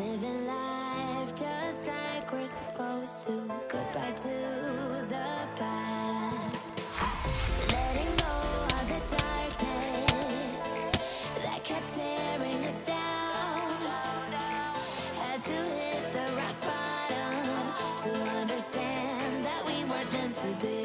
Living life just like we're supposed to. Goodbye to the past. Letting go of the darkness that kept tearing us down. Had to hit the rock bottom to understand that we weren't meant to be.